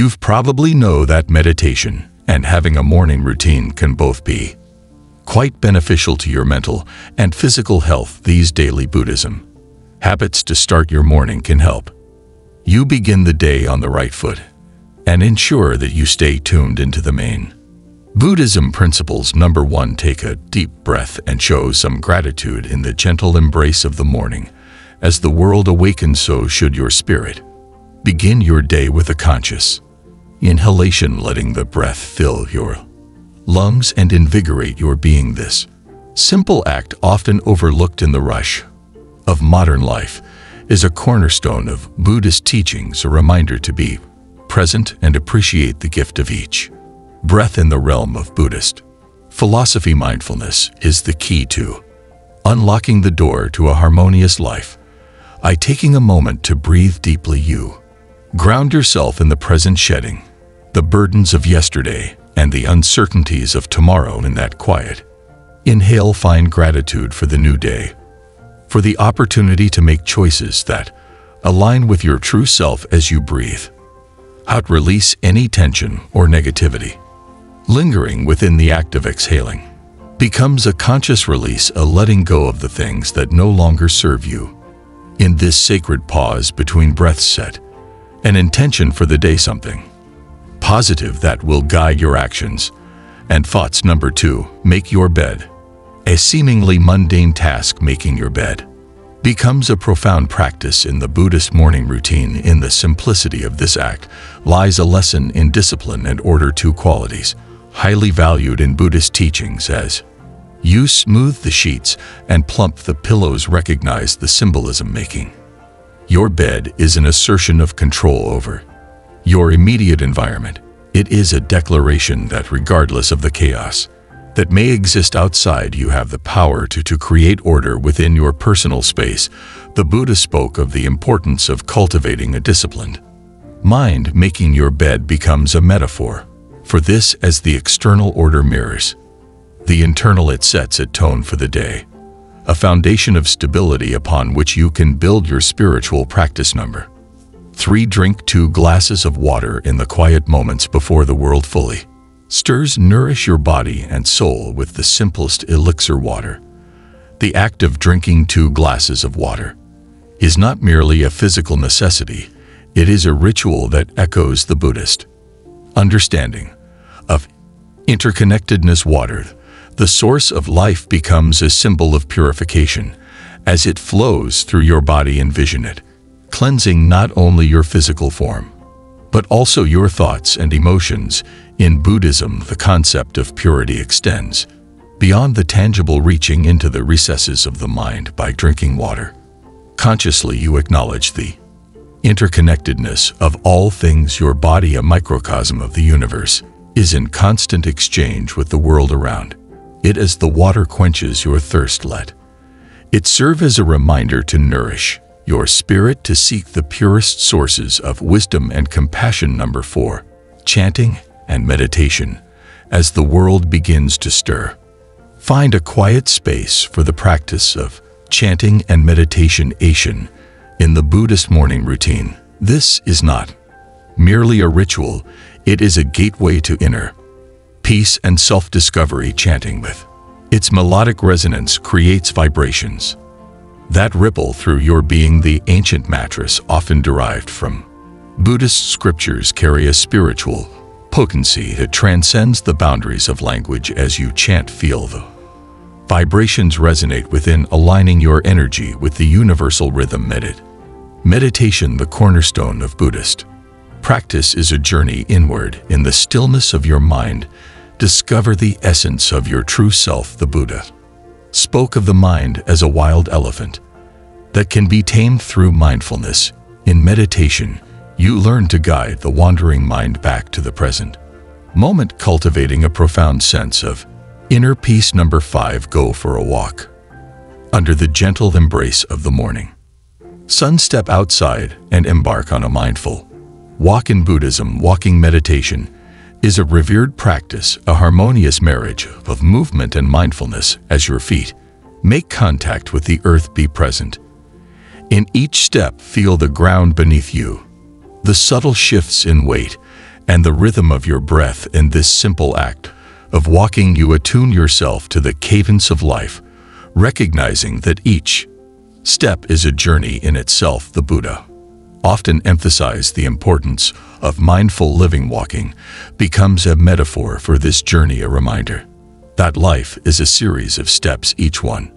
You've probably know that meditation and having a morning routine can both be quite beneficial to your mental and physical health these daily Buddhism. Habits to start your morning can help. You begin the day on the right foot and ensure that you stay tuned into the main. Buddhism principles number one take a deep breath and show some gratitude in the gentle embrace of the morning. As the world awakens, so should your spirit. Begin your day with a conscious inhalation, letting the breath fill your lungs and invigorate your being. This simple act, often overlooked in the rush of modern life, is a cornerstone of Buddhist teachings, a reminder to be present and appreciate the gift of each breath in the realm of Buddhist philosophy. Mindfulness is the key to unlocking the door to a harmonious life. By taking a moment to breathe deeply, you Ground yourself in the present shedding, the burdens of yesterday and the uncertainties of tomorrow in that quiet. Inhale, find gratitude for the new day, for the opportunity to make choices that align with your true self as you breathe. Out release any tension or negativity. Lingering within the act of exhaling becomes a conscious release, a letting go of the things that no longer serve you. In this sacred pause between breaths set, an intention for the day something positive that will guide your actions. And thoughts number two, make your bed. A seemingly mundane task making your bed becomes a profound practice in the Buddhist morning routine. In the simplicity of this act lies a lesson in discipline and order two qualities, highly valued in Buddhist teachings as you smooth the sheets and plump the pillows recognize the symbolism making. Your bed is an assertion of control over your immediate environment. It is a declaration that regardless of the chaos that may exist outside, you have the power to, to create order within your personal space. The Buddha spoke of the importance of cultivating a disciplined mind, making your bed becomes a metaphor. For this as the external order mirrors. The internal it sets a tone for the day a foundation of stability upon which you can build your spiritual practice number. 3. Drink two glasses of water in the quiet moments before the world fully stirs nourish your body and soul with the simplest elixir water. The act of drinking two glasses of water is not merely a physical necessity, it is a ritual that echoes the Buddhist understanding of interconnectedness water the source of life becomes a symbol of purification. As it flows through your body, envision it, cleansing not only your physical form, but also your thoughts and emotions. In Buddhism, the concept of purity extends beyond the tangible reaching into the recesses of the mind by drinking water. Consciously, you acknowledge the interconnectedness of all things your body, a microcosm of the universe, is in constant exchange with the world around it as the water quenches your thirst let. It serve as a reminder to nourish your spirit to seek the purest sources of wisdom and compassion. Number four, chanting and meditation as the world begins to stir. Find a quiet space for the practice of chanting and meditation Asian in the Buddhist morning routine. This is not merely a ritual, it is a gateway to inner peace and self-discovery chanting with. Its melodic resonance creates vibrations that ripple through your being the ancient mantras often derived from. Buddhist scriptures carry a spiritual potency that transcends the boundaries of language as you chant feel the vibrations resonate within aligning your energy with the universal rhythm medit. Meditation the cornerstone of Buddhist practice is a journey inward in the stillness of your mind. Discover the essence of your true self, the Buddha, spoke of the mind as a wild elephant that can be tamed through mindfulness. In meditation, you learn to guide the wandering mind back to the present moment, cultivating a profound sense of inner peace. Number five, go for a walk. Under the gentle embrace of the morning. Sun step outside and embark on a mindful walk in Buddhism, walking meditation, is a revered practice, a harmonious marriage of movement and mindfulness as your feet make contact with the earth be present. In each step, feel the ground beneath you, the subtle shifts in weight, and the rhythm of your breath in this simple act of walking you attune yourself to the cadence of life, recognizing that each step is a journey in itself, the Buddha often emphasize the importance of mindful living walking becomes a metaphor for this journey a reminder that life is a series of steps each one,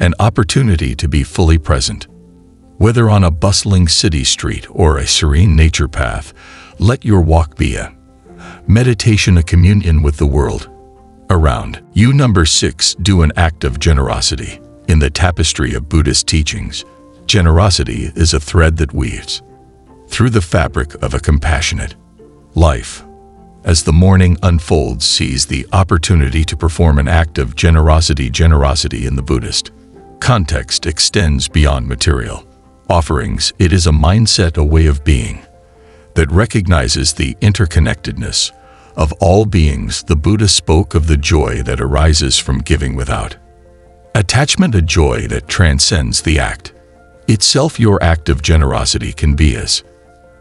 an opportunity to be fully present. Whether on a bustling city street or a serene nature path, let your walk be a meditation, a communion with the world around. You number six, do an act of generosity. In the tapestry of Buddhist teachings, generosity is a thread that weaves through the fabric of a compassionate life. As the morning unfolds, seize the opportunity to perform an act of generosity. Generosity in the Buddhist context extends beyond material offerings. It is a mindset, a way of being that recognizes the interconnectedness of all beings. The Buddha spoke of the joy that arises from giving without attachment, a joy that transcends the act. Itself, your act of generosity can be as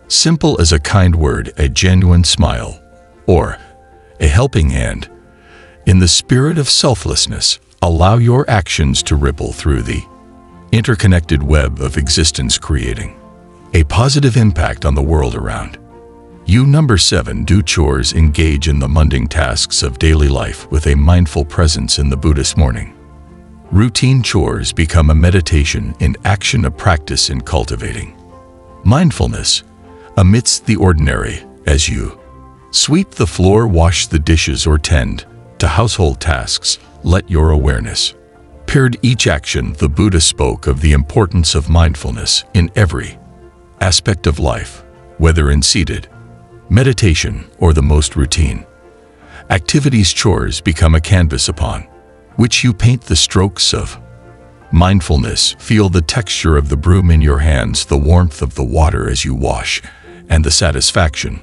simple as a kind word, a genuine smile, or a helping hand. In the spirit of selflessness, allow your actions to ripple through the interconnected web of existence creating a positive impact on the world around. You number seven, do chores, engage in the mundane tasks of daily life with a mindful presence in the Buddhist morning. Routine chores become a meditation in action, a practice in cultivating. Mindfulness, amidst the ordinary, as you sweep the floor, wash the dishes, or tend to household tasks, let your awareness paired each action, the Buddha spoke of the importance of mindfulness in every aspect of life, whether in seated, meditation, or the most routine. Activities chores become a canvas upon which you paint the strokes of mindfulness. Feel the texture of the broom in your hands, the warmth of the water as you wash, and the satisfaction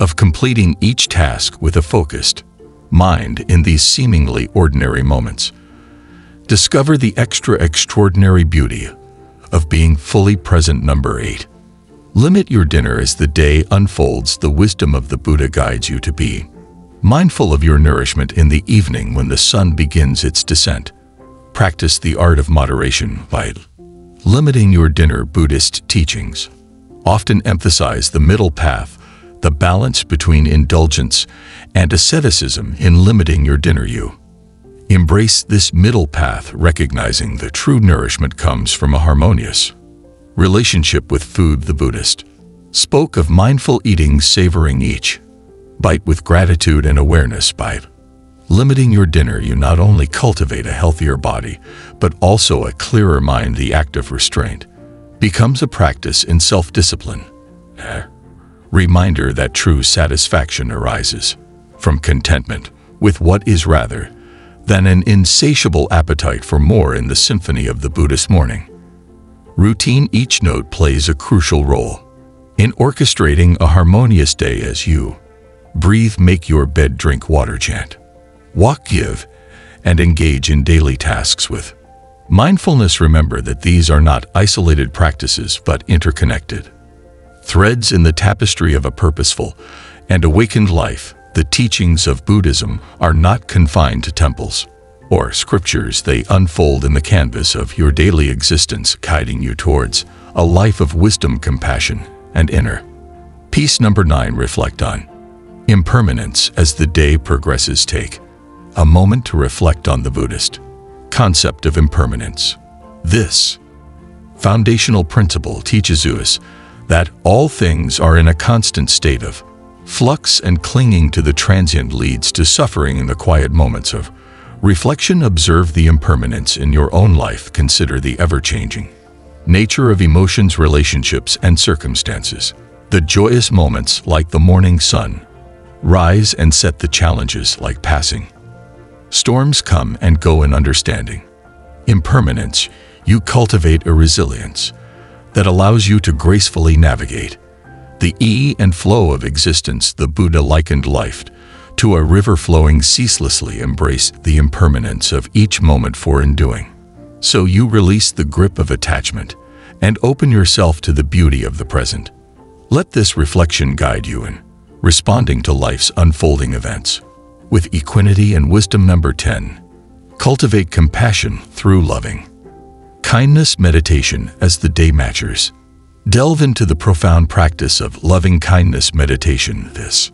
of completing each task with a focused mind in these seemingly ordinary moments. Discover the extra extraordinary beauty of being fully present. Number 8. Limit your dinner as the day unfolds. The wisdom of the Buddha guides you to be mindful of your nourishment in the evening when the sun begins its descent. Practice the art of moderation by limiting your dinner. Buddhist teachings often emphasize the middle path, the balance between indulgence and asceticism in limiting your dinner. You embrace this middle path, recognizing the true nourishment comes from a harmonious relationship with food. The Buddhist spoke of mindful eating, savoring each Bite with gratitude and awareness by limiting your dinner you not only cultivate a healthier body, but also a clearer mind the act of restraint becomes a practice in self-discipline. Eh. Reminder that true satisfaction arises from contentment with what is rather than an insatiable appetite for more in the symphony of the Buddhist morning. Routine each note plays a crucial role in orchestrating a harmonious day as you breathe, make your bed, drink water, chant, walk, give, and engage in daily tasks with mindfulness. Remember that these are not isolated practices but interconnected. Threads in the tapestry of a purposeful and awakened life, the teachings of Buddhism are not confined to temples or scriptures. They unfold in the canvas of your daily existence, guiding you towards a life of wisdom, compassion, and inner peace. Number 9. Reflect on Impermanence as the day progresses take a moment to reflect on the Buddhist concept of impermanence. This foundational principle teaches us that all things are in a constant state of flux and clinging to the transient leads to suffering in the quiet moments of reflection. Observe the impermanence in your own life. Consider the ever-changing nature of emotions, relationships, and circumstances. The joyous moments like the morning sun Rise and set the challenges like passing. Storms come and go in understanding. Impermanence, you cultivate a resilience that allows you to gracefully navigate the e and flow of existence the Buddha likened life to a river flowing ceaselessly embrace the impermanence of each moment for undoing. So you release the grip of attachment and open yourself to the beauty of the present. Let this reflection guide you in responding to life's unfolding events. With equanimity and wisdom number 10, cultivate compassion through loving. Kindness meditation as the day matures. Delve into the profound practice of loving kindness meditation. This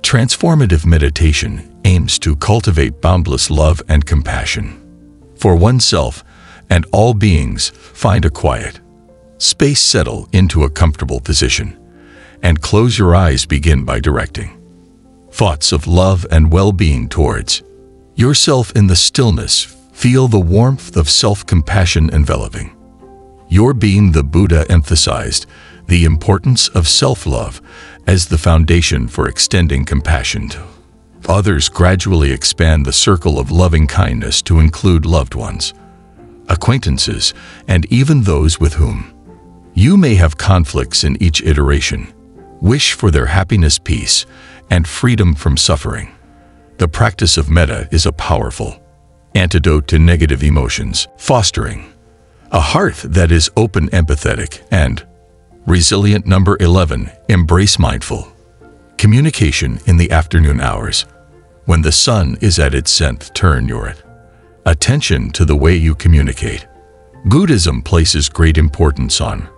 transformative meditation aims to cultivate boundless love and compassion. For oneself and all beings, find a quiet space settle into a comfortable position and close your eyes begin by directing thoughts of love and well-being towards yourself in the stillness Feel the warmth of self-compassion enveloping. Your being the Buddha emphasized the importance of self-love as the foundation for extending compassion to others gradually expand the circle of loving kindness to include loved ones, acquaintances, and even those with whom you may have conflicts in each iteration. Wish for their happiness, peace, and freedom from suffering. The practice of metta is a powerful, antidote to negative emotions, fostering a heart that is open, empathetic, and resilient. Number 11. Embrace mindful communication in the afternoon hours. When the sun is at its zenith, turn your attention to the way you communicate. Buddhism places great importance on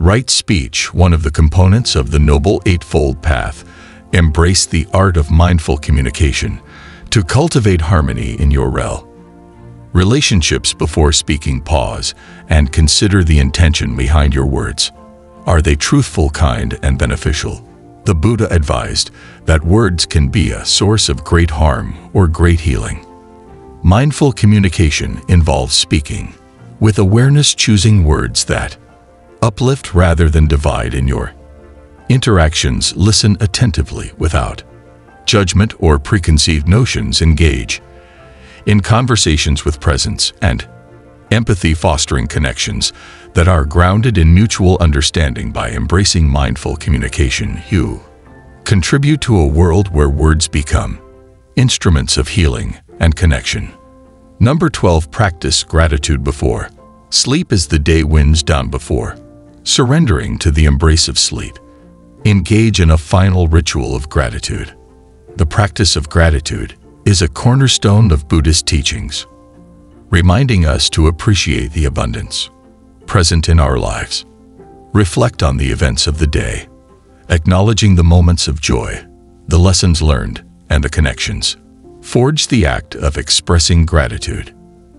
right speech, one of the components of the Noble Eightfold Path. Embrace the art of mindful communication to cultivate harmony in your realm relationships before speaking pause and consider the intention behind your words. Are they truthful, kind, and beneficial? The Buddha advised that words can be a source of great harm or great healing. Mindful communication involves speaking, with awareness choosing words that uplift rather than divide in your interactions. Listen attentively without judgment or preconceived notions. Engage in conversations with presence and empathy fostering connections that are grounded in mutual understanding by embracing mindful communication. You contribute to a world where words become instruments of healing and connection. Number 12. Practice gratitude before. Sleep as the day winds down before. Surrendering to the embrace of sleep. Engage in a final ritual of gratitude. The practice of gratitude is a cornerstone of Buddhist teachings, reminding us to appreciate the abundance present in our lives. Reflect on the events of the day, acknowledging the moments of joy, the lessons learned, and the connections. Forge the act of expressing gratitude.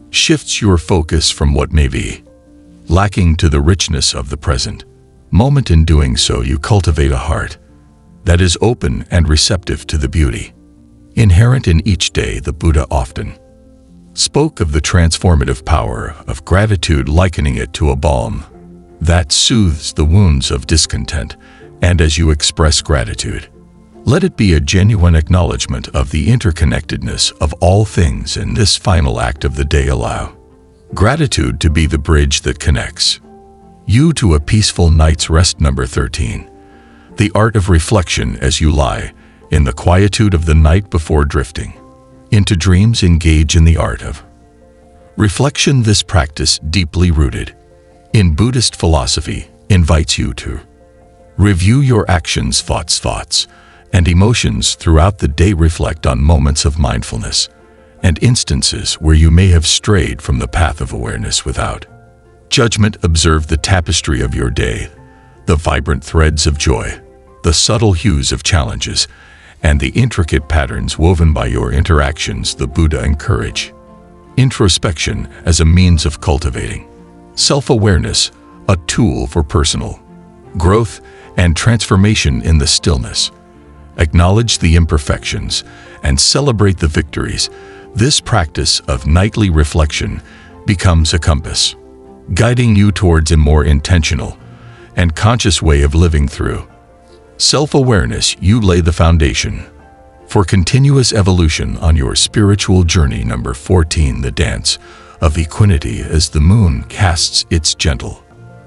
Shifts your focus from what may be, lacking to the richness of the present. Moment in doing so, you cultivate a heart that is open and receptive to the beauty Inherent in each day, the Buddha often spoke of the transformative power of gratitude, likening it to a balm that soothes the wounds of discontent, and as you express gratitude, let it be a genuine acknowledgement of the interconnectedness of all things in this final act of the day allow. Gratitude to be the bridge that connects you to a peaceful night's rest number 13. The art of reflection as you lie in the quietude of the night before drifting, into dreams engage in the art of reflection. This practice, deeply rooted in Buddhist philosophy, invites you to review your actions, thoughts, thoughts, and emotions throughout the day. Reflect on moments of mindfulness and instances where you may have strayed from the path of awareness without judgment. Observe the tapestry of your day, the vibrant threads of joy, the subtle hues of challenges, and the intricate patterns woven by your interactions the Buddha encourage. Introspection as a means of cultivating. Self-awareness, a tool for personal growth and transformation in the stillness. Acknowledge the imperfections and celebrate the victories. This practice of nightly reflection becomes a compass, guiding you towards a more intentional and conscious way of living through self-awareness, you lay the foundation for continuous evolution on your spiritual journey. Number 14, the dance of equanimity as the moon casts its gentle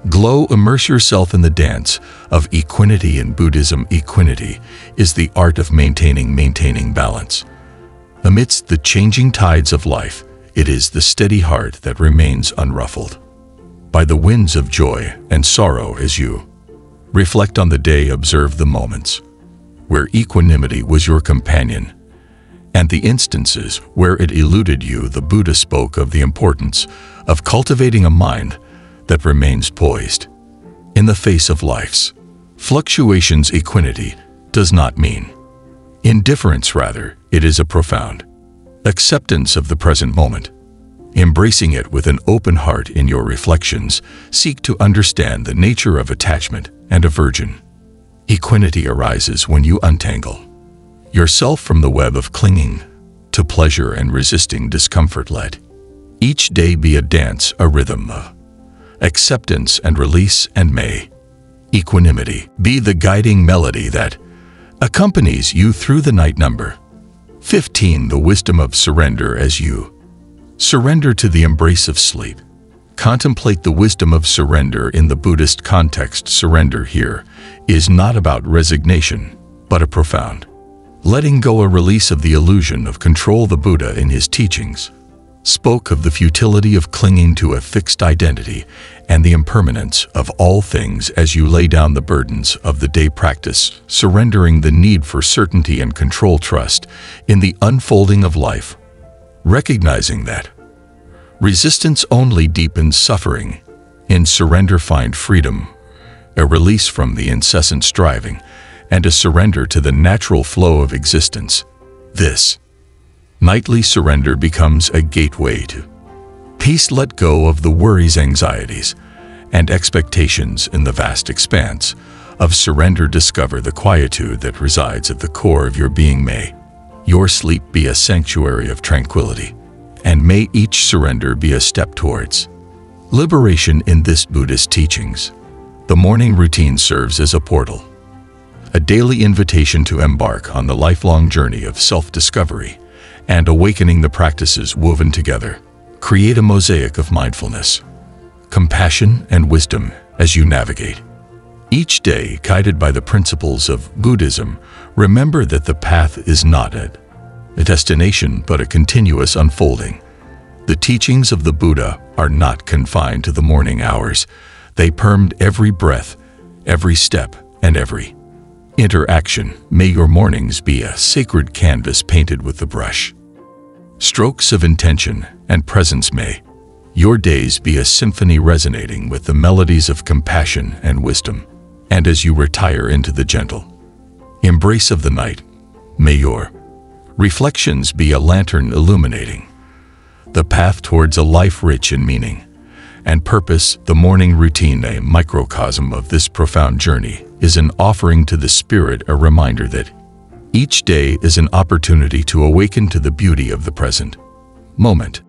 glow. Immerse yourself in the dance of equanimity in Buddhism. Equanimity is the art of maintaining maintaining balance. Amidst the changing tides of life, it is the steady heart that remains unruffled by the winds of joy and sorrow as you Reflect on the day, observe the moments where equanimity was your companion, and the instances where it eluded you, the Buddha spoke of the importance of cultivating a mind that remains poised. In the face of life's fluctuations, equanimity does not mean indifference, rather, it is a profound acceptance of the present moment. Embracing it with an open heart in your reflections, seek to understand the nature of attachment and aversion. Equanimity arises when you untangle yourself from the web of clinging to pleasure and resisting discomfort. Let each day be a dance, a rhythm, acceptance and release, and may equanimity be the guiding melody that accompanies you through the night number 15. The wisdom of surrender as you surrender to the embrace of sleep. Contemplate the wisdom of surrender in the Buddhist context. Surrender here is not about resignation, but a profound letting go a release of the illusion of control. The Buddha in his teachings spoke of the futility of clinging to a fixed identity and the impermanence of all things as you lay down the burdens of the day practice, surrendering the need for certainty and control trust in the unfolding of life, recognizing that resistance only deepens suffering. In surrender find freedom, a release from the incessant striving, and a surrender to the natural flow of existence. This nightly surrender becomes a gateway to peace. Let go of the worries, anxieties, and expectations in the vast expanse of surrender. Discover the quietude that resides at the core of your being. May your sleep be a sanctuary of tranquility, and may each surrender be a step towards liberation in this Buddhist teachings. The morning routine serves as a portal a daily invitation to embark on the lifelong journey of self-discovery and awakening the practices woven together. Create a mosaic of mindfulness, compassion, and wisdom as you navigate. Each day, guided by the principles of Buddhism, remember that the path is not a, a destination but a continuous unfolding. The teachings of the Buddha are not confined to the morning hours. They permed every breath, every step, and every Interaction. May your mornings be a sacred canvas painted with the brush. Strokes of intention and presence may your days be a symphony resonating with the melodies of compassion and wisdom. And as you retire into the gentle embrace of the night, may your reflections be a lantern illuminating the path towards a life rich in meaning and purpose. The morning routine, a microcosm of this profound journey, is an offering to the Spirit, a reminder that each day is an opportunity to awaken to the beauty of the present moment.